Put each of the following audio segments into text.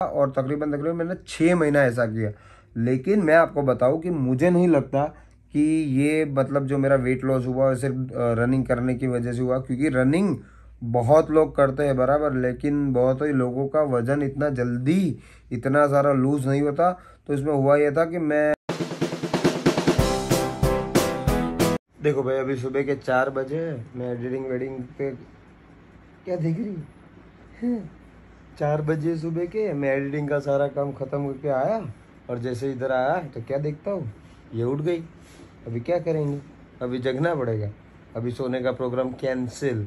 और तकरीबन तकरीबन मैंने छः महीना ऐसा किया। लेकिन मैं आपको बताऊँ कि मुझे नहीं लगता कि ये मतलब जो मेरा वेट लॉस हुआ, सिर्फ़ रनिंग करने की वजह से हुआ, क्योंकि रनिंग बहुत लोग करते हैं बराबर, लेकिन बहुत ही लोगों का वज़न इतना जल्दी इतना सारा लूज नहीं होता। तो इसमें हुआ यह था कि मैं देखो भाई, अभी सुबह के चार बजे मैं एडिटिंग वेडिंग पे क्या देख रही? चार बजे सुबह के, मैं एडिटिंग का सारा काम ख़त्म करके आया, और जैसे इधर आया तो क्या देखता हूँ? ये उठ गई। अभी क्या करेंगे? अभी जगना पड़ेगा। अभी सोने का program cancel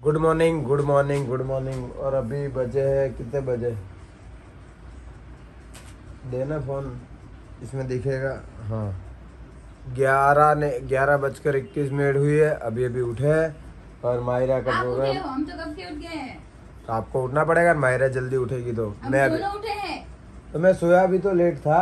good morning good morning good morning और अभी बजे है, कितने बजे? देना फ़ोन इसमें दिखेगा। हाँ। ग्यारह ने ग्यारह बजकर इक्कीस मिनट हुई है अभी अभी उठे है और मायरा का प्रोग्राम हम तो कब के उठ गए हैं? तो आपको उठना पड़ेगा मायरा जल्दी उठेगी तो। मैं अभी उठे हैं। तो मैं सोया भी तो लेट था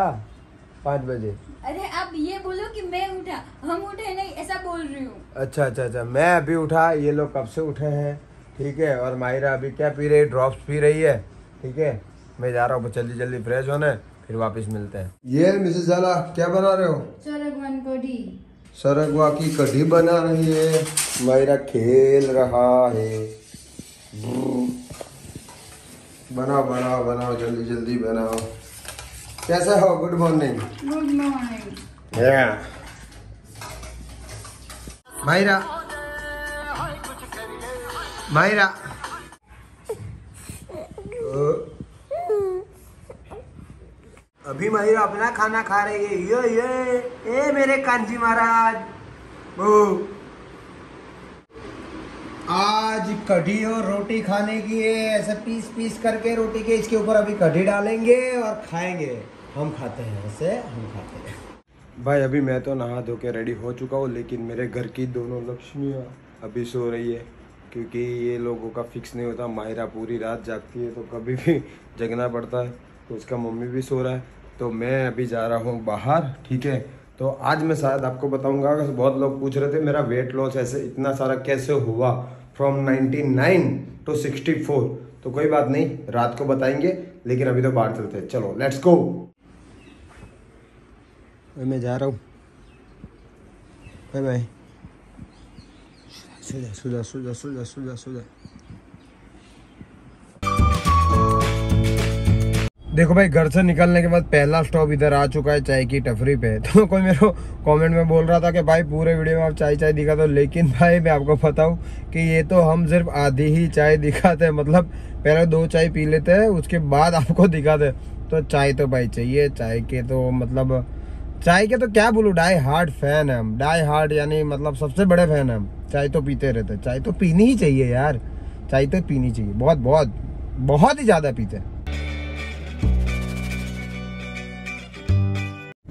पाँच बजे। अरे आप ये बोलो कि मैं उठा हम उठे नहीं ऐसा बोल रही हूँ। अच्छा अच्छा अच्छा मैं अभी उठा ये लोग कब से उठे हैं? ठीक है और मायरा अभी क्या पी रही है? ड्रॉप्स पी रही है। ठीक है मैं जा रहा हूँ जल्दी जल्दी फ्रेश होने। फिर वापस मिलते हैं। ये मिसेस जाला क्या बना रहे हो? चौरगवन कोडी सरगवा की कढ़ी बना रही है। मायरा खेल रहा है। बनाओ बनाओ बनाओ जल्दी जल्दी बनाओ। कैसे हो? Good morning good morning Myra Myra अभी मायरा अपना खाना खा रही है। ये ये, ए, मेरे कांजी महाराज। आज कढ़ी और रोटी खाने की है, ऐसे पीस पीस करके रोटी के इसके ऊपर अभी कढ़ी डालेंगे और खाएँगे। हम खाते हैं, ऐसे हम खाते हैं। भाई, अभी मैं तो नहा धो के रेडी हो चुका हूँ, लेकिन मेरे घर की दोनों लक्ष्मियाँ अभी सो रही है, क्योंकि ये लोगों का फिक्स नहीं होता माहिरा पूरी रात जागती है तो कभी भी जगना पड़ता है। तो उसका मम्मी भी सो रहा है। तो मैं अभी जा रहा हूँ बाहर, ठीक है? तो आज मैं शायद आपको बताऊँगा बहुत लोग पूछ रहे थे मेरा वेट लॉस ऐसे इतना सारा कैसे हुआ? फ्रॉम 99 टू 64 तो कोई बात नहीं, रात को बताएँगे, लेकिन अभी तो बाहर चलते हैं चलो लेट्स गो मैं जा रहा हूँ। Bye bye. सो जा सो जा सो जा देखो भाई, घर से निकलने के बाद पहला स्टॉप इधर आ चुका है चाय की टफरी पे। तो कोई मेरे कमेंट में बोल रहा था कि भाई, पूरे वीडियो में आप चाय चाय दिखा दो, लेकिन भाई, मैं आपको बताऊँ कि ये तो हम सिर्फ़ आधी ही चाय दिखाते हैं। मतलब पहले दो चाय पी लेते हैं, उसके बाद आपको दिखाते तो चाय तो भाई चाहिए, चाय के तो मतलब चाय के तो क्या बोलूँ डाई हार्ड फ़ैन है हम। डाई हार्ड यानी मतलब सबसे बड़े फ़ैन है हम। चाय तो पीते रहते चाय तो पीनी ही चाहिए यार। चाय तो पीनी चाहिए। बहुत बहुत बहुत ही ज़्यादा पीते हैं।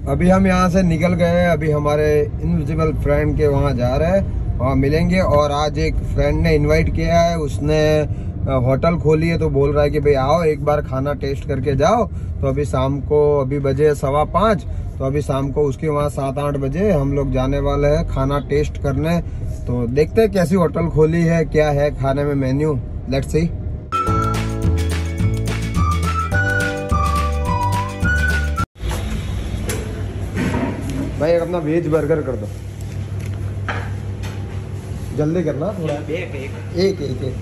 अभी हम यहाँ से निकल गए हैं। अभी हमारे इनविजिबल फ्रेंड के वहाँ जा रहे हैं। वहाँ मिलेंगे और आज एक फ्रेंड ने इनवाइट किया है। उसने होटल खोली है तो बोल रहा है कि भाई आओ, एक बार खाना टेस्ट करके जाओ। तो अभी शाम को, अभी बजे सवा पाँच। तो अभी शाम को उसके वहाँ सात आठ बजे हम लोग जाने वाले हैं खाना टेस्ट करने। तो देखते हैं कैसी होटल खोली है, क्या है खाने में मेन्यू लेट्स सी अपना वेज बर्गर कर दो। जल्दी करना थोड़ा। एक एक एक। एक, एक।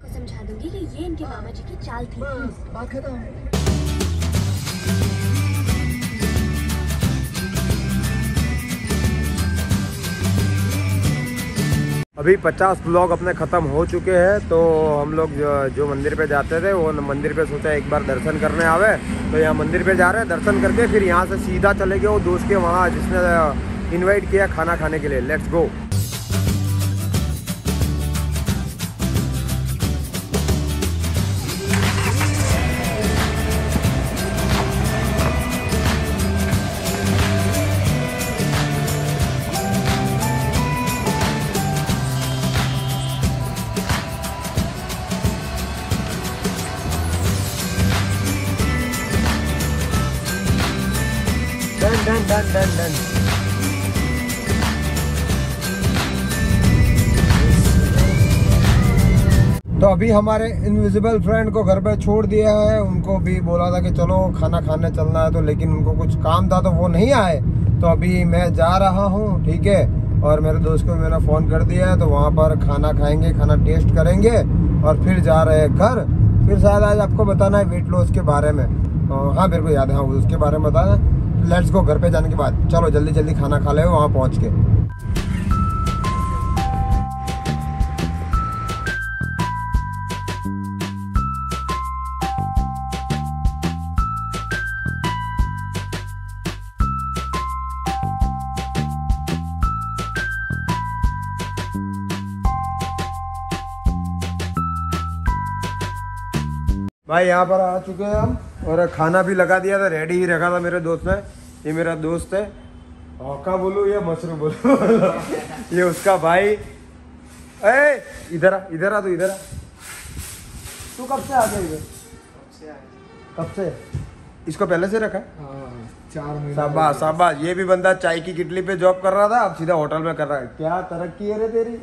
को समझा दूँगी कि ये इनके मामा जी की चाल थी। बात खत्म। अभी 50 ब्लॉग अपने ख़त्म हो चुके हैं तो हम लोग जो, जो मंदिर पे जाते थे वो मंदिर पे सोचा एक बार दर्शन करने आवे। तो यहाँ मंदिर पे जा रहे हैं दर्शन करके फिर यहाँ से सीधा चले गए वो दोस्त के वहाँ जिसने इनवाइट किया खाना खाने के लिए। लेट्स गो तो अभी हमारे इनविजिबल फ्रेंड को घर पे छोड़ दिया है। उनको भी बोला था कि चलो, खाना खाने चलना है तो लेकिन उनको कुछ काम था तो वो नहीं आए। तो अभी मैं जा रहा हूँ, ठीक है? और मेरे दोस्त को मैंने फ़ोन कर दिया है तो वहाँ पर खाना खाएँगे, खाना टेस्ट करेंगे और फिर जा रहे हैं घर। फिर शायद आज आपको बताना है वेट लॉस के बारे में। हाँ मेरे को याद है हाँ उसके बारे में बताना लेट्स गो, घर पे जाने के बाद। चलो, जल्दी जल्दी खाना खा ले वहाँ पहुँच के। भाई, यहाँ पर आ चुके हैं हम। और खाना भी लगा दिया था रेडी ही रखा था मेरे दोस्त ने। ये मेरा दोस्त है। औका बोलू या मशरू बोलू? ये उसका भाई। ए, इधर आ इधर आ तू, इधर आ। तू कब से आ गया इधर? कब से? इसको पहले से रखा? शाबाश शाबाश। ये भी बंदा चाय की किटली पे जॉब कर रहा था, अब सीधा होटल में कर रहा है। क्या तरक्की है रे तेरी?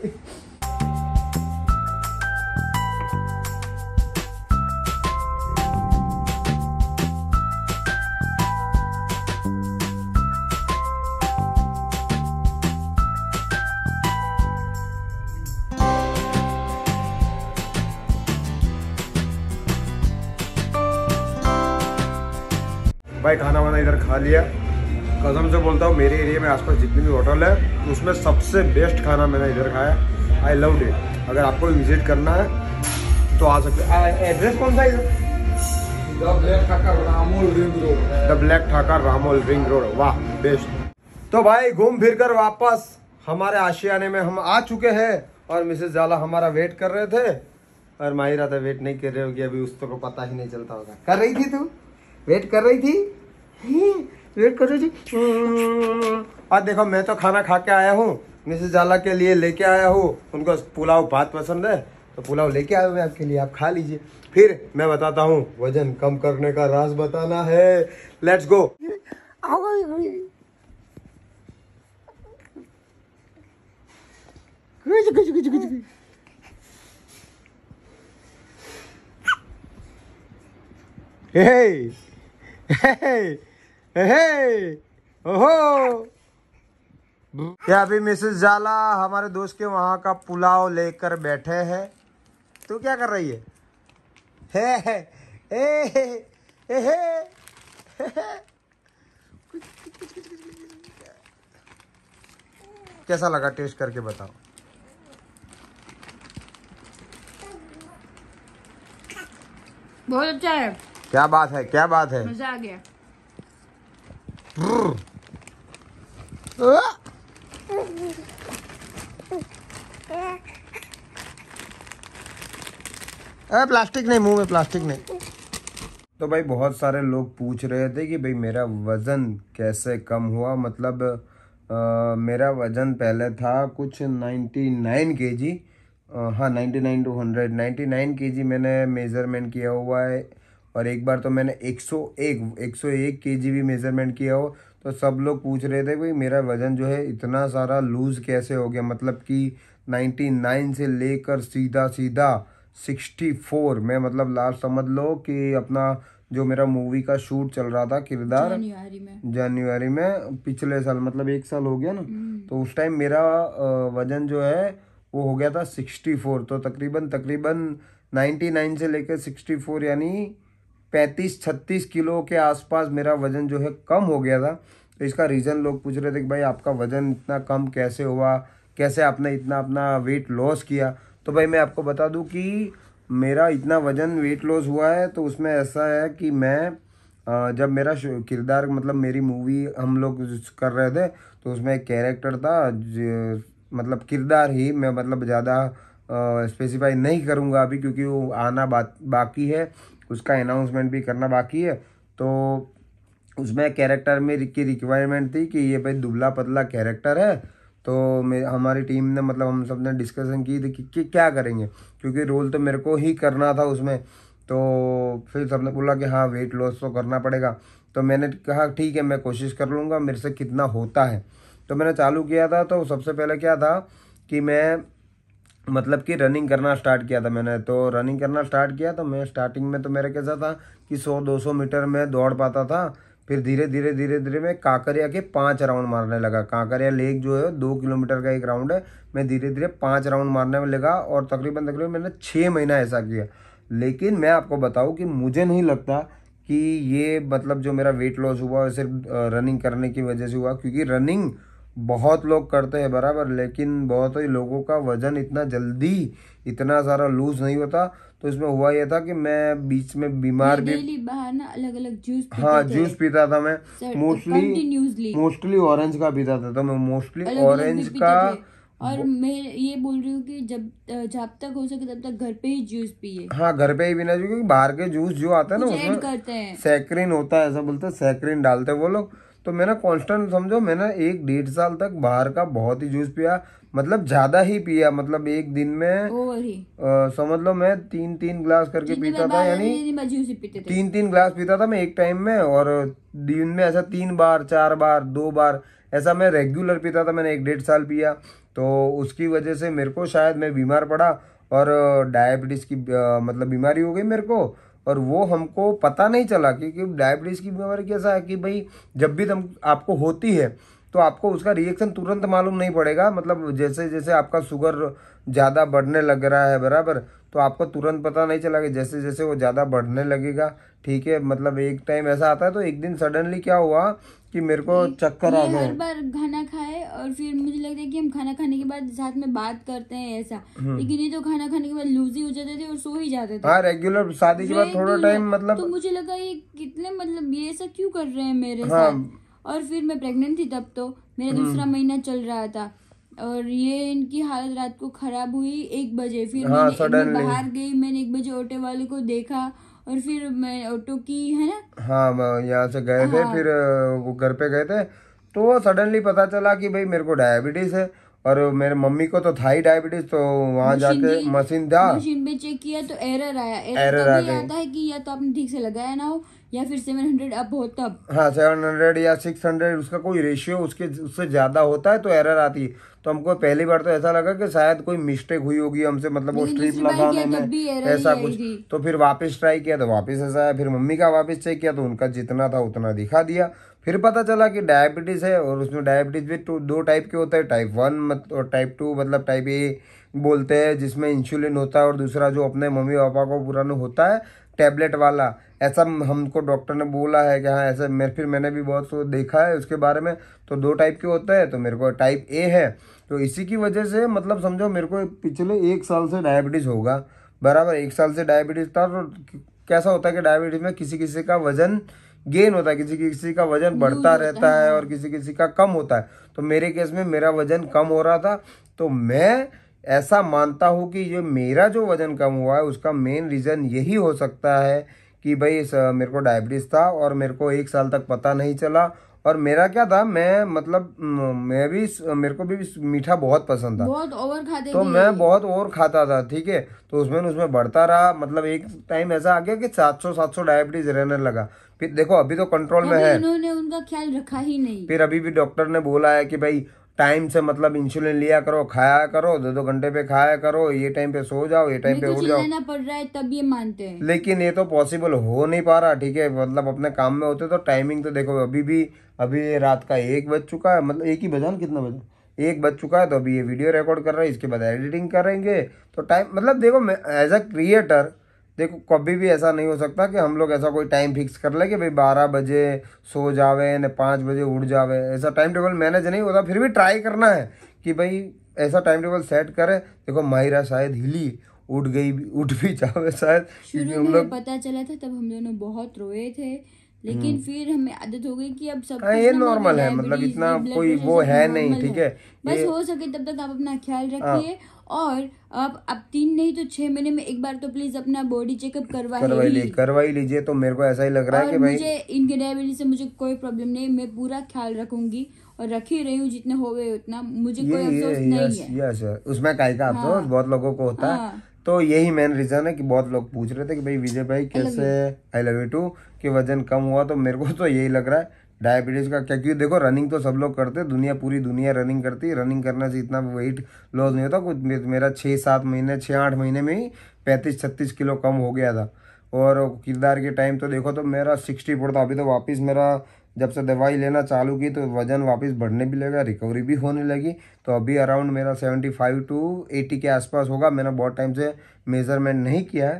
भाई खाना वाना इधर खा लिया। कसम से बोलता हूँ मेरे एरिया में आसपास जितनी भी होटल है उसमें सबसे बेस्ट खाना मैंने इधर खाया आई लव इट अगर आपको विज़िट करना है तो आ सकते एड्रेस कौन सा है इधर? Black Thakur Ramol ring road the black Thakur Ramol ring road वाह बेस्ट तो भाई घूम फिर कर वापस। हमारे आशियाने में हम आ चुके हैं और मिसेस जाला हमारा वेट कर रहे थे। और माहिरा तो वेट नहीं कर रहे होगी अभी उसको को पता ही नहीं चलता होगा। कर रही थी तू? वेट कर रही थी? वेट कर रही थी। और देखो मैं तो खाना खा के आया हूँ। मिसेस जाला के लिए लेके आया हूँ। उनको पुलाव भात पसंद है तो पुलाव लेके आया हूँ मैं आपके लिए। आप खा लीजिए। फिर मैं बताता हूँ वज़न कम करने का राज बताना है। Let's go Hey! Hey! Hey! ओहो! ये अभी मिसेस जाला हमारे दोस्त के वहाँ का पुलाव लेकर बैठे हैं तू क्या कर रही हे हे हे हे हे। कैसा लगा टेस्ट करके बताओ बहुत अच्छा है क्या बात है क्या बात है? मज़ा आ गया। अरे प्लास्टिक नहीं मुँह में प्लास्टिक नहीं। तो भाई बहुत सारे लोग पूछ रहे थे कि भाई मेरा वज़न कैसे कम हुआ? मतलब अ, मेरा वज़न पहले था कुछ 99 के जी हाँ 99 टू 100 99 के जी मैंने मेज़रमेंट किया हुआ है। और एक बार तो मैंने 101 101 के जी भी मेज़रमेंट किया हो तो सब लोग पूछ रहे थे भाई मेरा वज़न जो है इतना सारा लूज़ कैसे हो गया? मतलब कि 99 से लेकर सीधा सीधा 64 मैं मतलब लास्ट समझ लो कि अपना जो मेरा मूवी का शूट चल रहा था किरदार जनवरी में। जनवरी में पिछले साल मतलब एक साल हो गया ना। तो उस टाइम मेरा वज़न जो है वो हो गया था सिक्सटी फोर तो तकरीबन तकरीबन नाइन्टी नाइन से लेकर सिक्सटी फोर यानी पैंतीस छत्तीस किलो के आसपास मेरा वज़न जो है कम हो गया था। तो इसका रीज़न लोग पूछ रहे थे कि भाई आपका वज़न इतना कम कैसे हुआ? कैसे आपने इतना अपना वेट लॉस किया? तो भाई मैं आपको बता दूँ कि मेरा इतना वज़न वेट लॉस हुआ है तो उसमें ऐसा है कि मैं जब मेरा किरदार मतलब मेरी मूवी हम लोग कर रहे थे तो उसमें एक कैरेक्टर था मतलब किरदार ही मैं मतलब ज़्यादा स्पेसिफाई नहीं करूँगा अभी क्योंकि वो आना बा, बाकी है। उसका अनाउंसमेंट भी करना बाकी है। तो उसमें कैरेक्टर में की रिक्वायरमेंट थी कि ये भाई दुबला पतला कैरेक्टर है। तो हमारी टीम ने मतलब हम सबने डिस्कशन की थी कि, कि क्या करेंगे? क्योंकि रोल तो मेरे को ही करना था उसमें। तो फिर सबने बोला कि हाँ वेट लॉस तो करना पड़ेगा। तो मैंने कहा ठीक है मैं कोशिश कर लूँगा मेरे से कितना होता है? तो मैंने चालू किया था तो सबसे पहले क्या था कि मैं मतलब कि रनिंग करना स्टार्ट किया था मैंने। तो रनिंग करना स्टार्ट किया तो मैं स्टार्टिंग में तो मेरा कैसा था कि 100-200 मीटर में दौड़ पाता था। फिर धीरे धीरे धीरे धीरे मैं कांकरिया के पाँच राउंड मारने लगा। कांकरिया लेक जो है, दो किलोमीटर का एक राउंड है। मैं धीरे धीरे पाँच राउंड मारने में लगा और तकरीबन तकरीबन मैंने छः महीना ऐसा किया। लेकिन मैं आपको बताऊँ कि मुझे नहीं लगता कि ये मतलब जो मेरा वेट लॉस हुआ, सिर्फ़ रनिंग करने की वजह से हुआ। क्योंकि रनिंग बहुत लोग करते हैं बराबर लेकिन बहुत ही लोगों का वज़न इतना जल्दी इतना सारा लूज नहीं होता। तो इसमें हुआ यह था कि मैं बीच में बीमार भी बाहर ना अलग अलग जूस हाँ जूस पीता था मैं। मोस्टली मोस्टली ऑरेंज का पीता था तो मैं मोस्टली ऑरेंज का और मैं ये बोल रही हूँ कि जब जब तक हो सके तब तक घर पे ही जूस पिए। हाँ घर पे ही पीना चाहिए क्योंकि बाहर के जूस जो आता है ना उसमें करते हैं। सैक्रिन होता है ऐसा बोलते हैं सैक्रिन डालते हैं वो लोग। तो मैंने कांस्टेंट समझो मैंने एक डेढ़ साल तक बाहर का बहुत ही जूस पिया मतलब ज़्यादा ही पिया मतलब एक दिन में समझ लो मैं तीन तीन ग्लास करके पीता था यानी तीन तीन ग्लास पीता था। मैं एक टाइम में और दिन में ऐसा तीन बार चार बार दो बार ऐसा मैं रेगुलर पीता था मैंने एक डेढ़ साल पिया। तो उसकी वजह से मेरे को शायद मैं बीमार पड़ा और डायबिटीज़ की मतलब बीमारी हो गई मेरे को और वो हमको पता नहीं चला क्योंकि डायबिटीज़ की बीमारी कैसा है, कि भाई जब भी तुम आपको होती है तो आपको उसका रिएक्शन तुरंत मालूम नहीं पड़ेगा। मतलब जैसे जैसे आपका शुगर ज़्यादा बढ़ने लग रहा है, बराबर तो आपको तुरंत पता नहीं चला कि जैसे जैसे वो ज़्यादा बढ़ने लगेगा। ठीक है मतलब एक टाइम ऐसा आता है तो एक दिन सडनली क्या हुआ कि मेरे को चक्कर आ ये गए। हर बार खाना खाए और फिर मुझे लगता है कि हम खाना खाने के बाद साथ में बात करते हैं ऐसा। लेकिन ये तो खाना खाने के बाद लूज ही हो जाते थे और सो ही जाते थे। हाँ रेगुलर शादी के बाद थोड़ा टाइम मतलब तो मुझे लगा ये कितने मतलब ये ऐसा क्यों कर रहे हैं मेरे हाँ। साथ? और फिर मैं प्रेग्नेंट थी तब तो। मेरा हम्म। दूसरा महीना चल रहा था। और ये इनकी हालत रात को खराब हुई एक बजे। फिर हाँ, मैंने बाहर गई मैंने एक बजे ऑटो वाले को देखा और फिर मैं ऑटो की है ना? हाँ यहाँ से गए थे फिर वो घर पे गए थे तो सडनली पता चला कि भाई मेरे को डायबिटीज़ है और मेरे मम्मी को तो था ही डायबिटीज़ तो वहाँ जाके मशीन था। मशीन पे चेक किया तो एरर आया। एरर, एरर आ गया है कि या तो आपने ठीक से लगाया ना हो या फिर 700 अप हो तब। हाँ सेवन हंड्रेड या सिक्स हंड्रेड उसका कोई रेशियो उसके उससे ज़्यादा होता है तो एरर आती है। तो हमको पहली बार तो ऐसा लगा कि शायद कोई मिस्टेक हुई होगी हमसे मतलब वो स्ट्रिप लगाने में ऐसा कुछ। तो फिर वापस ट्राई किया तो वापस ऐसा आया फिर मम्मी का वापस चेक किया तो उनका जितना था उतना दिखा दिया। फिर पता चला कि डायबिटीज़ है और उसमें डायबिटीज़ भी तो दो टाइप के होते हैं टाइप वन मत और टाइप टू मतलब टाइप ए बोलते हैं जिसमें इंसुलिन होता है और दूसरा जो अपने मम्मी पापा को पुराना होता है टैबलेट वाला। ऐसा हमको डॉक्टर ने बोला है कि हाँ ऐसा मैं फिर मैंने भी बहुत सो देखा है उसके बारे में। तो दो टाइप के होते हैं तो मेरे को टाइप ए है। तो इसी की वजह से मतलब समझो मेरे को पिछले एक साल से डायबिटीज़ होगा। बराबर एक साल से डायबिटीज़ था तो कैसा होता है कि डायबिटीज़ में किसी किसी का वज़न गेन होता है किसी किसी का वज़न बढ़ता रहता है और किसी किसी का कम होता है। तो मेरे केस में मेरा वज़न कम हो रहा था तो मैं ऐसा मानता हूँ कि ये मेरा जो वज़न कम हुआ है उसका मेन रीज़न यही हो सकता है कि भाई मेरे को डायबिटीज़ था और मेरे को एक साल तक पता नहीं चला। और मेरा क्या था मैं मतलब मैं भी मेरे को भी मीठा बहुत पसंद था। बहुत ओवर खाते तो मैं बहुत ओवर खाता था ठीक है? तो उसमें उसमें बढ़ता रहा। मतलब एक टाइम ऐसा आ गया कि 700 700 डायबिटीज़ रहने लगा। फिर देखो अभी तो कंट्रोल में है। उन्होंने उनका ख्याल रखा ही नहीं। फिर अभी भी डॉक्टर ने बोला है कि भाई टाइम से मतलब इंसुलिन लिया करो खाया करो दो दो घंटे पे खाया करो ये टाइम पे सो जाओ ये टाइम पे को उठ जाओ। पड़ रहा है तब ये मानते हैं। लेकिन ये तो पॉसिबल हो नहीं पा रहा ठीक है मतलब अपने काम में होते तो टाइमिंग तो देखो अभी भी अभी रात का एक बज चुका है मतलब एक ही बजा ना कितना बजा एक बज चुका है तो अभी ये वीडियो रिकॉर्ड कर रहा है इसके बाद एडिटिंग करेंगे तो टाइम मतलब देखो मैं एज अ क्रिएटर देखो कभी भी ऐसा नहीं हो सकता कि हम लोग ऐसा कोई टाइम फिक्स कर ले कि भाई बारह बजे सो जावे न पाँच बजे उठ जावे। ऐसा टाइम टेबल मैनेज नहीं होता फिर भी ट्राई करना है कि भाई ऐसा टाइम टेबल सेट करे। देखो माहिरा शायद हिली उठ गई भी- उठ भी जावे शायद क्योंकि हम लोग पता चला था तब हम दोनों बहुत रोए थे लेकिन फिर हमें आदत हो गई कि अब सब हाँ, ये नॉर्मल है, मतलब इतना कोई वो है नहीं, ठीक है? बस हो सके तब तक आप अपना ख्याल रखिए और अब अब तीन नहीं तो छह महीने में एक बार तो प्लीज़ अपना बॉडी चेकअप करवा करवाई ली करवाई लीजिए तो मेरे को ऐसा ही लग रहा है कि भाई मुझे इनके डायबिटीज़ से मुझे कोई प्रॉब्लम नहीं मैं पूरा ख्याल रखूँगी और रख ही रही हूँ जितने हो गए उतना। मुझे ये कोई ये अफसोस नहीं है। यस उसमें काहे का अफसोस? बहुत लोगों को होता। है। हाँ। तो यही मेन रीजन है कि बहुत लोग पूछ रहे थे कि भाई विजय भाई कैसे आई लव यू टू कि वज़न कम हुआ तो मेरे को तो यही लग रहा है। डायबिटीज़ का क्या क्योंकि देखो रनिंग तो सब लोग करते, दुनिया, पूरी दुनिया रनिंग करती है रनिंग करने से इतना वेट लॉस नहीं होता, कुछ मेरा छः सात महीने छः आठ महीने में ही पैंतीस, छत्तीस किलो कम हो गया था। और किरदार के टाइम तो देखो तो मेरा सिक्सटी था, अभी तो वापस मेरा जब से दवाई लेना चालू की तो वज़न वापस बढ़ने भी लगा रिकवरी भी होने लगी। तो अभी अराउंड मेरा सेवेंटी फाइव टू एटी के आसपास होगा, मैंने बहुत टाइम से मेज़रमेंट नहीं किया है।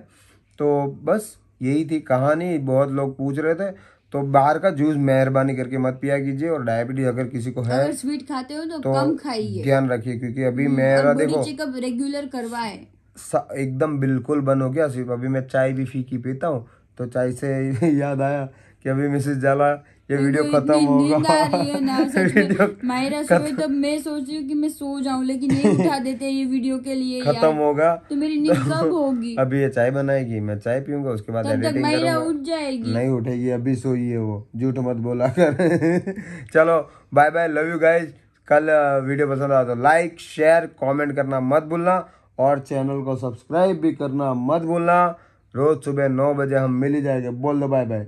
तो बस यही थी कहानी, बहुत लोग पूछ रहे थे। तो बाहर का जूस मेहरबानी करके मत पिया कीजिए और डायबिटीज़ अगर किसी को है अगर स्वीट खाते हो तो, तो कम खाइए। ध्यान रखिए क्योंकि अभी मेरा देखो चेकअप रेगुलर करवाए। एकदम बिल्कुल बंद हो गया सिर्फ़ अभी मैं चाय भी फीकी पीता हूँ तो चाय से याद आया कि अभी मिसेज जाला ये वीडियो खत्म होगा। में। मायरा सोए तब मैं सोच रही हूँ कि मैं सो जाऊँ लेकिन ये उठा देते हैं ये वीडियो के लिए खत्म होगा। तो मेरी नींद कब होगी? अभी ये चाय बनाएगी मैं चाय पीऊँगा उसके बाद एडिटिंग मायरा उठ जाएगी। नहीं उठेगी अभी सोई है वो। झूठ मत बोला कर। चलो bye bye love you guys कल वीडियो पसंद आया तो लाइक शेयर कमेंट करना मत भूलना। और चैनल को सब्सक्राइब भी करना मत भूलना। रोज सुबह नौ बजे हम मिल ही जाएँगे। बोल दो bye bye